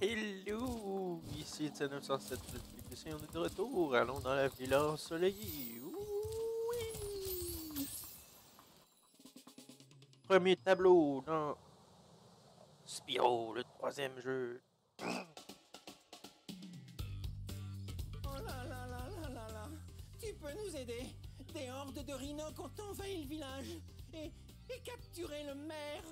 Hello! Ici Étienne 907 ici on est de retour. Allons dans la villa ensoleillée. Oui! Premier tableau dans Spiro, le troisième jeu. Oh là là là là là là Tu peux nous aider Des hordes de rhinocs ont envahi le village et, et capturé le maire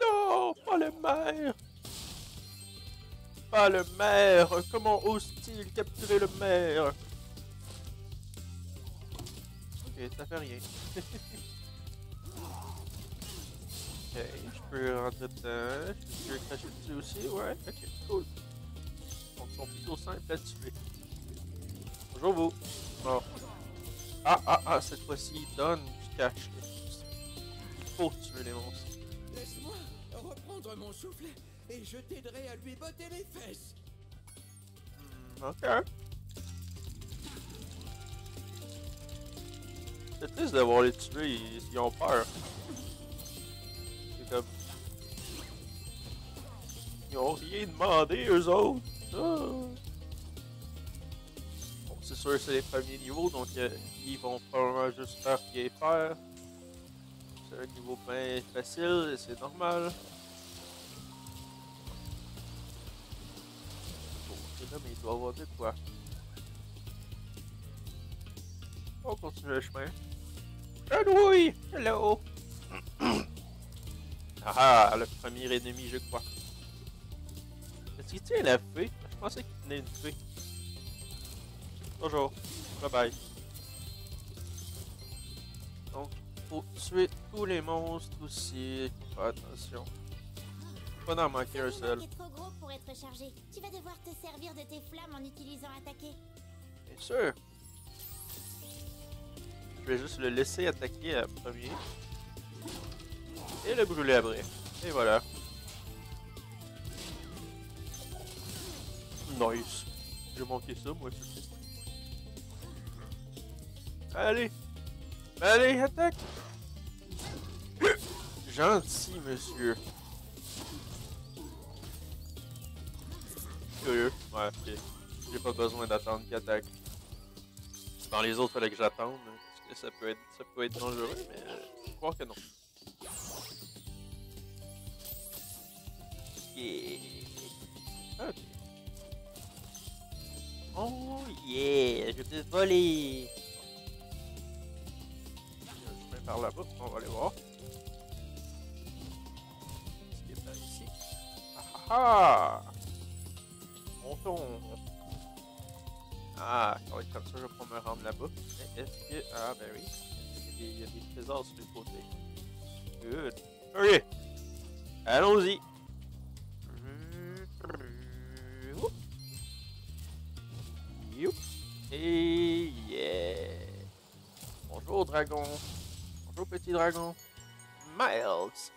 Non! Pas le maire! Pas le maire! Comment ose-t-il capturer le maire? Ok, ça fait rien. ok, je peux rentrer dedans. Je peux cracher dessus aussi, ouais. Ok, cool. Donc, ils sont plutôt simples à tuer. Bonjour vous. Bon. Ah, ah, ah, cette fois-ci, donne du cache. Il faut tuer les monstres. Laisse-moi reprendre mon souffle et je t'aiderai à lui botter les fesses Hmm, ok. C'est triste de voir les tuer, ils, ont peur. C'est comme. Ils ont rien demandé, eux autres. Ah. Bon, c'est sûr, c'est les premiers niveaux, donc euh, ils vont probablement juste faire bien faire. C'est un niveau bien facile, et c'est normal. Là, mais il doit avoir de quoi. On continue le chemin. Grenouille! Hello! ah, le premier ennemi, je crois. Est-ce qu'il tient la fée? Je pensais qu'il tenait une fée. Bonjour. Bye bye. Donc, faut tuer tous les monstres aussi. Attention. Pas en manquer un Le seul. est trop gros pour être chargé. Tu vas devoir te servir de tes flammes en utilisant attaquer. Bien sûr. Je vais juste le laisser attaquer à premier. Et le brûler après. Et voilà. Nice. J'ai manqué ça, moi, suite. Allez. Allez, attaque. Gentil, monsieur. Ouais, ok. J'ai pas besoin d'attendre qu'il attaque. Dans les autres, fallait que j'attende. hein, Parce que ça peut être, ça peut être dangereux, mais euh, je crois que non. Yeah. Ok. Oh yeah, je peux voler. Un chemin par là-bas, on va aller voir. Qu'est-ce qu'il y a par ici? Ah ah ah! Être comme ça, je vais pas me rendre là-bas. Est-ce que. Ah, ben oui. Il y, a des, des trésors sur les côtés. Good. Ok. Allons-y. Et yeah. Bonjour, dragon. Bonjour, petit dragon. Miles.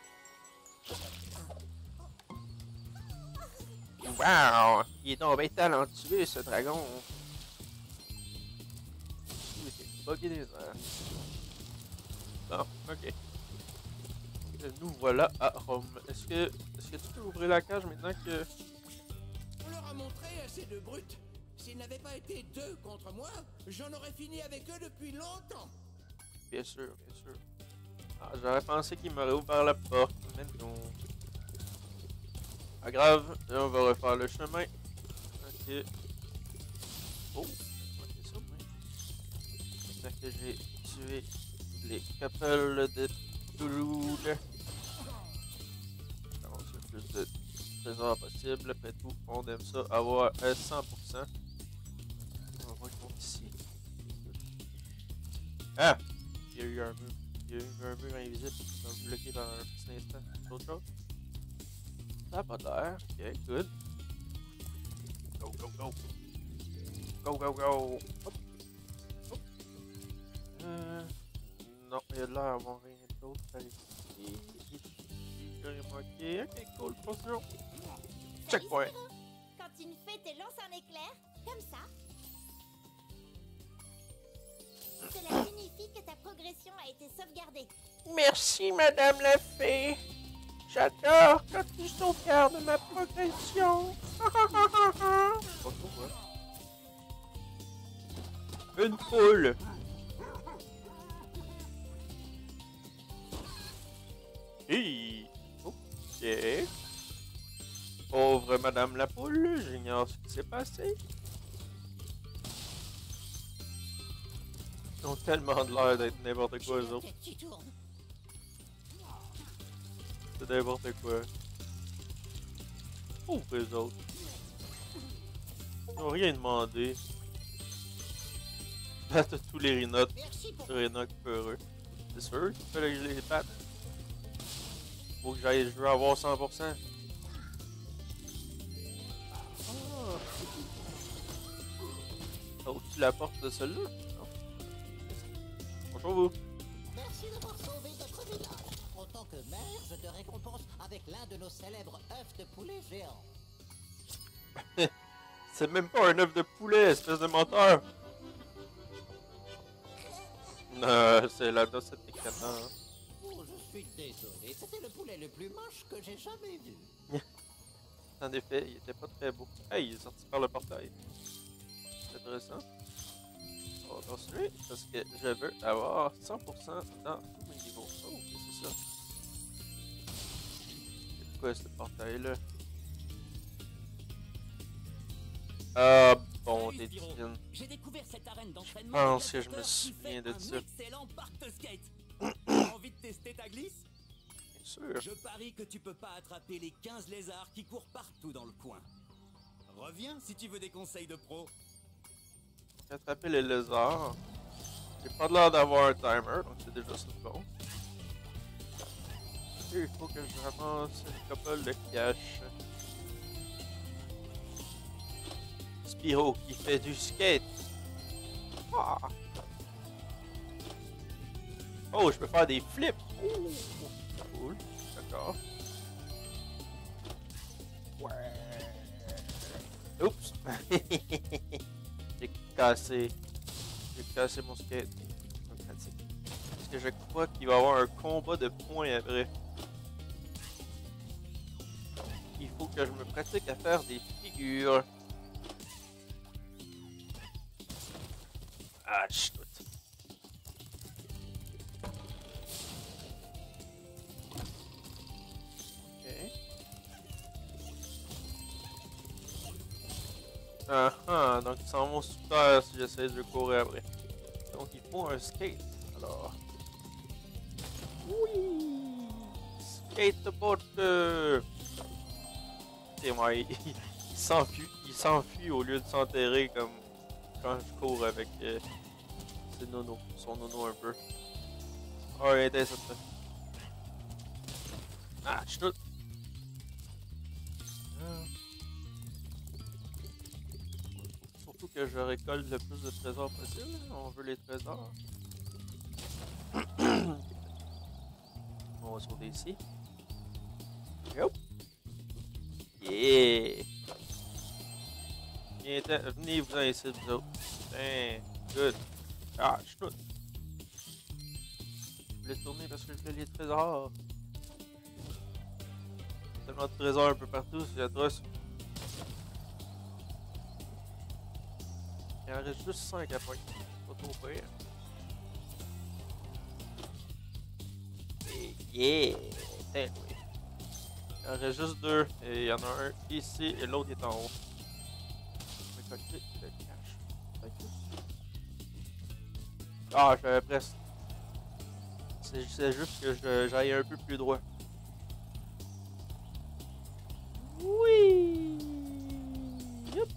Wow! Il est bien talentueux, ce dragon. Il est bugué. Bon, ok. Nous voilà à Rome. Est-ce que, est-ce que tu peux ouvrir la cage maintenant que... On leur a montré assez de brutes S'ils n'avaient pas été deux contre moi, j'en aurais fini avec eux depuis longtemps Bien sûr, bien sûr. Ah, j'aurais pensé qu'il m'aurait ouvert la porte, mais non. Pas grave, là, on va refaire le chemin. Ok. Oh, ça. Fait que j'ai tué les couples de Toulouse. On le plus de trésors possible. Après tout, on aime ça avoir à 100%. On va vont ici. Ah! Il y a eu un mur. Il y a eu un mur invisible qui m'a bloqué dans un petit instant. Autre chose? Ça a pas l'air. Ok, good. Go, go, go. Go, go, go. Hop. Hop. Euh, non, il y a l'air d'avoir rien d'autre par ici. Ok, cool, continuons. Checkpoint. Quand une fée te lance un éclair, comme ça, cela signifie que ta progression a été sauvegardée. Merci, Madame la Fée. J'adore quand tu sauvegardes ma progression. Une poule. Hi. Ok. Pauvre Madame la poule, j'ignore ce qui s'est passé. Ils ont tellement de l'air d'être n'importe quoi, eux autres. C'est n'importe quoi. Pauvres eux autres. Ils n'ont rien demandé. Battre tous les rhinotes. Merci pour Rhinoc peureux. C'est sûr qu'il fallait que je les batte. Faut que j'aille, je veux avoir 100%. Ah. Oh, tu la portes de celle-là? Bonjour vous. Merci d'avoir que maire, je te récompense avec l'un de nos célèbres œufs de poulet géants. C'est même pas un œuf de poulet, espèce de menteur. Non, c'est la noce de canin. Oh, je suis désolé. C'était le poulet le plus moche que j'ai jamais vu. En effet, il était pas très beau. Hey, il est sorti par le portail. C'est intéressant. On va continuer parce que je veux avoir 100% dans tous mes niveaux. Quoi ce portail-là? Ah, bon, Salut, des Spyro. divines. J'ai découvert cette arène d'entraînement. pense de que je me souviens de ça. Un excellent parc de skate. T'as envie de tester ta glisse? Bien sûr. Je parie que tu peux pas attraper les 15 lézards qui courent partout dans le coin. Reviens si tu veux des conseils de pro. Attraper les lézards. J'ai pas l'air d'avoir un timer, donc c'est déjà ça de bon. Il faut que je ramasse une couple de cash. Spiro qui fait du skate. Ah. Oh, je peux faire des flips. Cool. D'accord. Ouais. Oups. J'ai cassé. J'ai cassé mon skate. Parce que je crois qu'il va y avoir un combat de points après. Que je me pratique à faire des figures. Ah, chut. Ah ah, donc ils s'en vont sous si j'essaie de courir après. Donc il faut un skate. Alors. Oui! Skateboard! Ouais, il, s'enfuit. Il s'enfuit au lieu de s'enterrer comme quand je cours avec euh, ses nono. Son nono un peu. Oh, il était ça. Ah, je tout. Ah. Surtout que je récolte le plus de trésors possible. hein. On veut les trésors. On va sauter ici. Hop. Yeah! Venez vous en ici, vous autres. Ben, good. Ah, je suis tout. Je voulais tourner parce que je voulais les trésors. Tellement de trésors un peu partout, c'est atroce. Il en reste juste 5 à point. Pas trop pire. Yeah! Il en reste juste deux. Et il y en a un ici et l'autre est en haut. Le cash. Peut-être que- Ah, j'avais presque. C'est juste que je- j'aille un peu plus droit. Oui! Yup.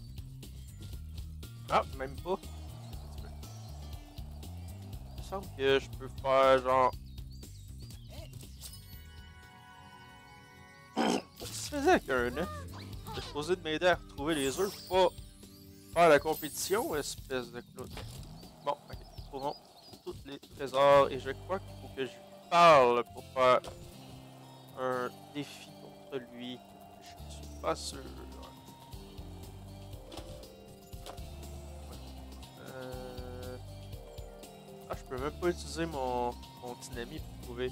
Ah, même pas. Il me semble que je peux faire genre. Faisais avec un supposé de m'aider à retrouver les œufs pour pas faire la compétition, espèce de clown. Bon, ok. Trouvons tous les trésors et je crois qu'il faut que je parle pour faire un défi contre lui. Je suis pas sûr. Euh... Ah, je peux même pas utiliser mon, mon dynamite pour trouver.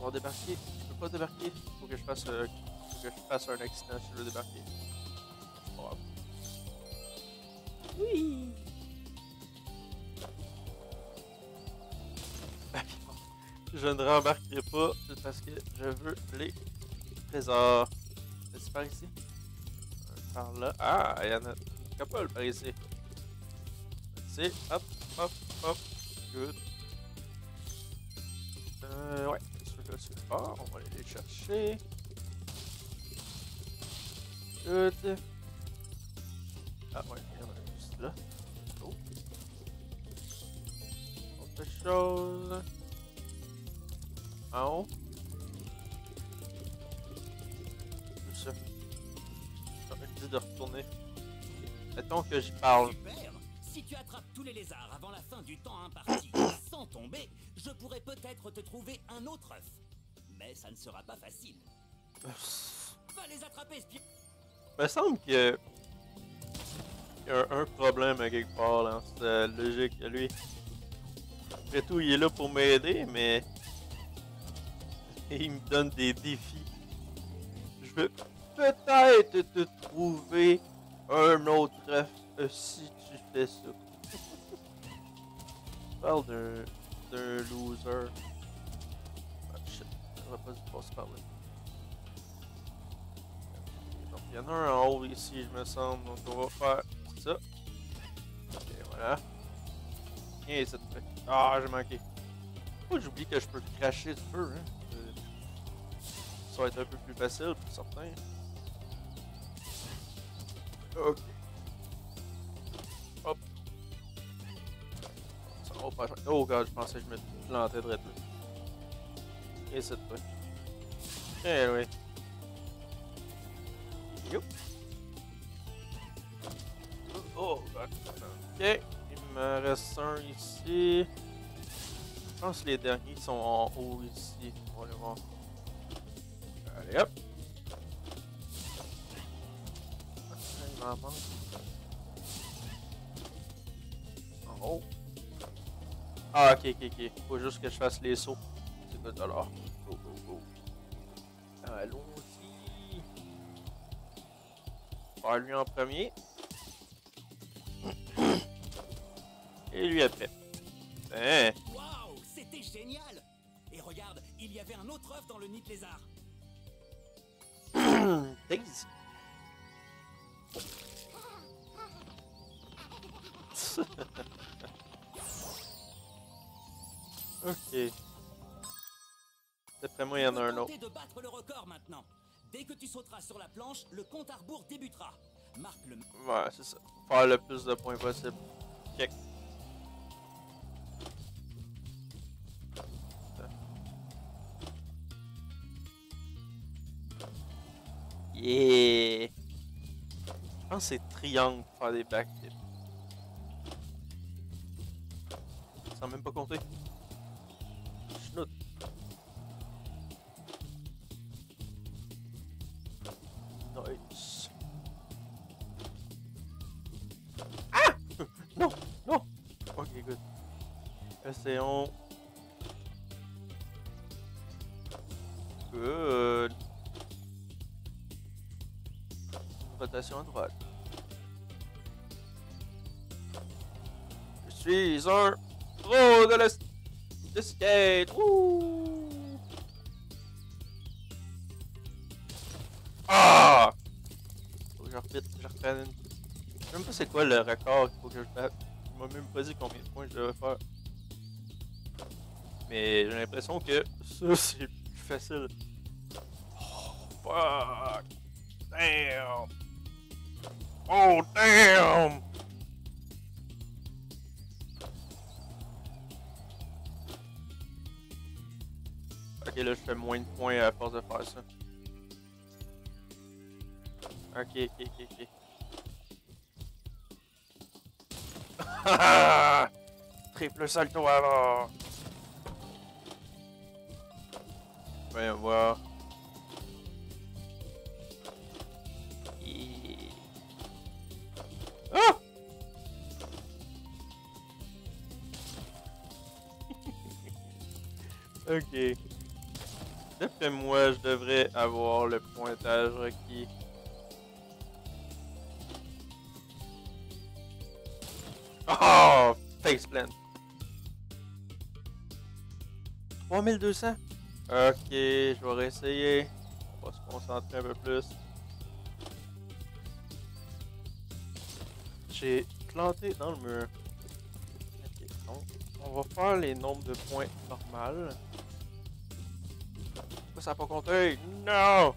On va débarquer. Pas débarquer. Faut que je fasse, euh, faut que je fasse un accident si je veux débarquer. Oui! je ne rembarquerai pas parce que je veux les trésors. C'est par ici? Euh, Par là. Ah, il y en a une couple par ici. C'est hop, hop, hop. Good. Fort. On va aller les chercher. Good. Ah ouais, il y en a juste là. Oh. Autre chose. En haut. C'est ça. J'aurais dit de retourner. Mettons que j'y parle. Super Si tu attrapes tous les lézards avant la fin du temps imparti sans tomber, je pourrais peut-être te trouver un autre œuf. Mais ça ne sera pas facile. Va les attraper, espion me semble que il y a un, problème à quelque part dans cette euh, logique à lui. Après tout, il est là pour m'aider, mais il me donne des défis. Je vais peut-être te trouver un autre œuf euh, si tu fais ça. Je parle d'un d'un loser. Pas dû passer par là. Donc il y en a un en haut ici, je me semble, donc on va faire ça. Ok, voilà. Viens cette fait. Ah, j'ai manqué. Pourquoi j'oublie que je peux cracher du feu, hein? Ça va être un peu plus facile pour certains. Ok. Hop. Ça pas. Oh god, je pensais que je me plantais de là. Esse foi. É, ué. Yup. Oh, ok. Il me reste un ici. Je pense que les derniers sont en haut ici. On va les voir. Allez hop. Ah, il m'en. En haut. Ah ok ok ok. Faut juste que je fasse les sauts. C'est 2$. Lui en premier. Et lui après. Hein. Waouh C'était génial Et regarde, il y avait un autre œuf dans le nid de lézard. Ok. D'après moi, il y en a un autre. De battre le record maintenant. Dès que tu sauteras sur la planche, le compte à rebours débutera. Marque le Ouais, c'est ça. Faire le plus de points possible. Check. Yeah! Je pense que c'est triangle pour faire des backflips. Sans même pas compter. Essayons. Good. Rotation à droite. Je suis un pro de la de skate. Ouh. Ah! Faut que je reprenne, je reprenne. Je sais même pas c'est quoi le record qu'il faut que je batte. Il m'a même pas dit combien de points je devais faire. Mais j'ai l'impression que ça c'est plus facile. Oh, fuck! Damn! Oh damn! Ok, là je fais moins de points à force de faire ça. Ok, ok, ok, ok. Triple salto avant! Voyons voir. Ah! ok. D'après moi, je devrais avoir le pointage requis. Oh! Faceplant. 3200? Ok, je vais réessayer. On va se concentrer un peu plus. J'ai planté dans le mur. Ok, donc on va faire les nombres de points normales. Pourquoi ça n'a pas compté? Non!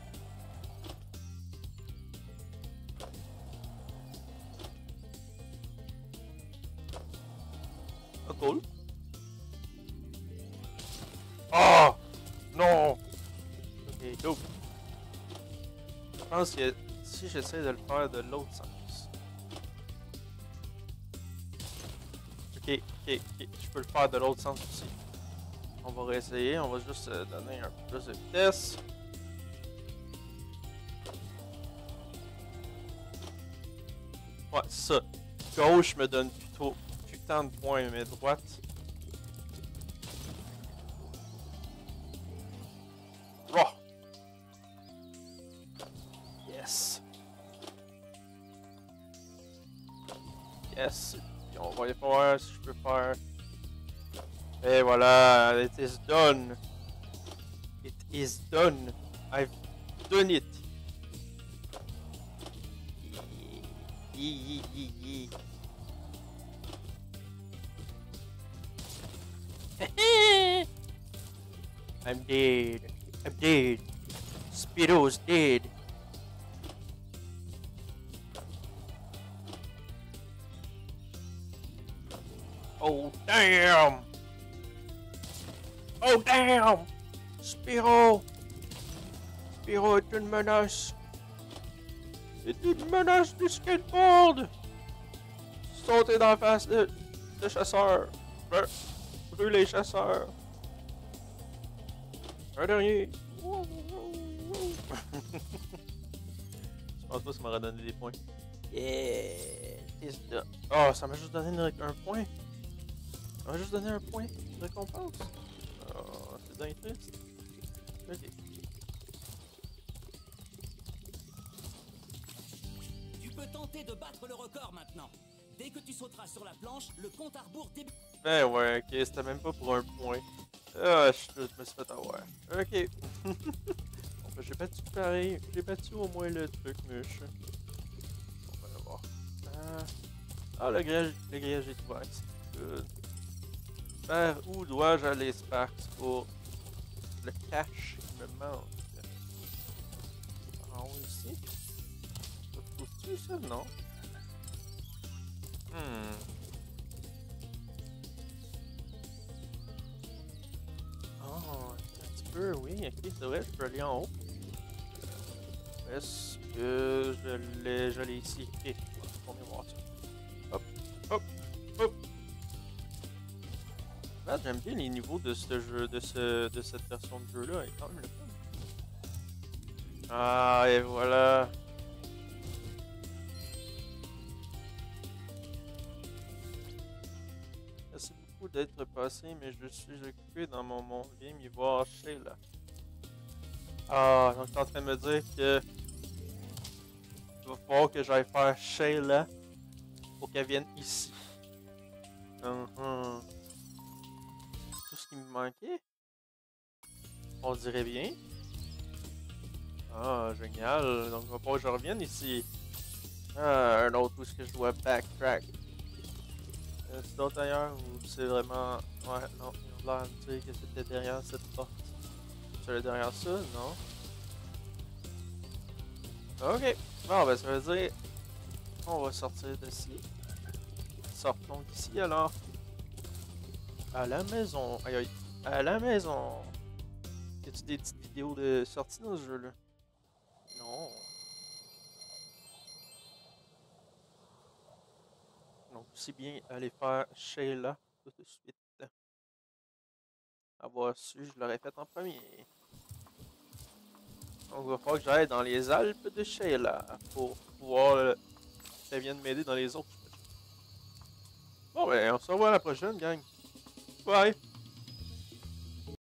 Ah, cool. Pense que si j'essaie de le faire de l'autre sens. Ok, ok, ok. Je peux le faire de l'autre sens aussi. On va réessayer, on va juste euh, donner un peu plus de vitesse. Ouais, ça. Gauche me donne plutôt plus tant de points, mais droite. Yes. On va aller voir si je peux faire. Et voilà, it is done. It is done. I've done it. I'm dead. I'm dead. Spiro's dead. Oh damn! Oh damn! Spiro! Spiro est une menace! C'est une menace du skateboard! Sauter dans la face de, de chasseurs! Brû- Brûler les chasseurs! Un dernier! Je pense pas que ça m'aurait donné des points. Yeah! Oh, ça m'a juste donné un point! Ça m'a juste donné un point de récompense! Oh, c'est dingue triste. Ok. Tu peux tenter de battre le record maintenant. Dès que tu sauteras sur la planche, le compte à rebours débute. Ben ouais, ok, c'était même pas pour un point. Ah, je, je me suis fait avoir. Ok. bon, ben, j'ai battu pareil. J'ai battu au moins le truc, muche. On va le voir. Ah, ah le grillage, le grillage est ouvert. Good. Vers où dois-je aller, Sparks, pour le cash qui me manque? En haut ici? Ça trouve-tu, ça? Non. Hmm. Oh, un petit peu, oui, ok, c'est vrai, je peux aller en haut. Est-ce que je l'ai, je l'ai ici? Ok, les niveaux de ce jeu, de ce, de cette version de jeu-là, est quand même le fun. Ah, et voilà. Merci beaucoup d'être passé, mais je suis occupé dans mon monde. Viens m'y voir, Sheila. Ah, donc t'es en train de me dire que il va falloir que j'aille faire Sheila pour qu'elle vienne ici. Tout ce qui? On dirait bien. Ah, génial. Donc, va falloir que je revienne ici. Ah, un autre où est-ce que je dois backtrack. Euh, c'est d'autres ailleurs ou c'est vraiment. Ouais, non, ils ont l'air dire que c'était derrière cette porte. C'est derrière ça, non? Ok. Bon, ben ça veut dire. On va sortir d'ici. Sortons d'ici alors. À la maison. Aïe aïe. À la maison. Y a-tu des petites vidéos de sortie dans ce jeu-là? Non. Donc, c'est bien aller faire Sheila tout de suite. Avoir su, je l'aurais fait en premier. Donc, il va falloir que j'aille dans les Alpes de Sheila pour pouvoir euh, qu'elle vienne m'aider dans les autres. Bon, ben, on se revoit à la prochaine, gang. Bye!